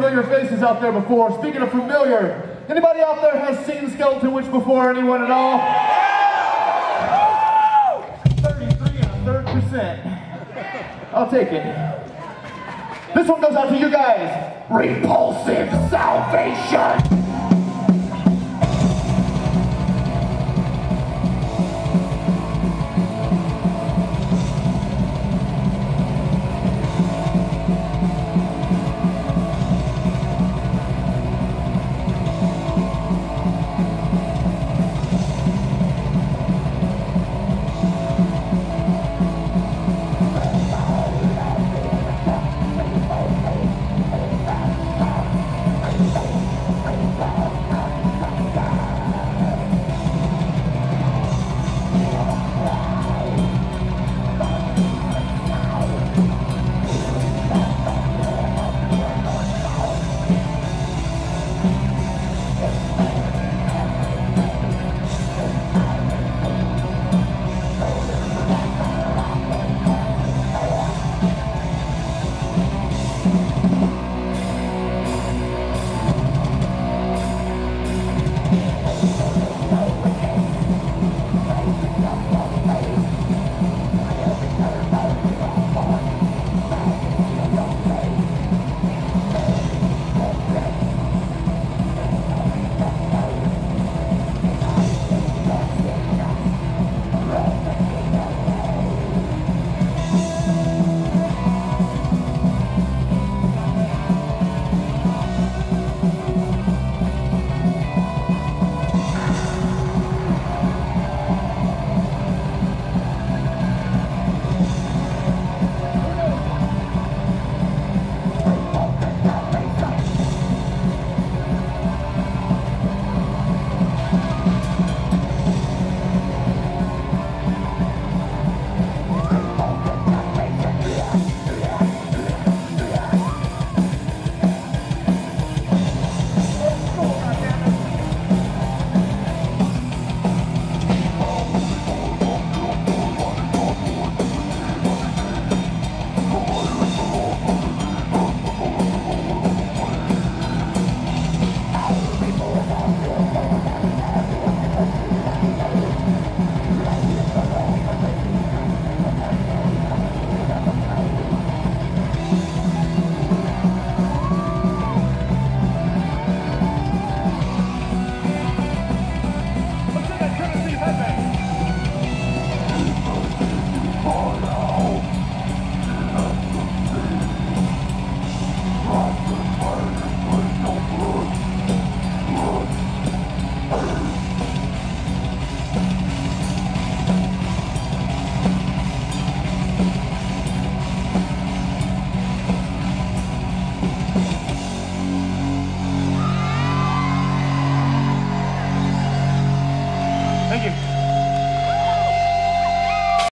familiar faces out there before. Speaking of familiar, anybody out there has seen Skeletonwitch before? Anyone at all? 33 and a third percent. I'll take it. This one goes out to you guys. Repulsive Salvation. Perfect.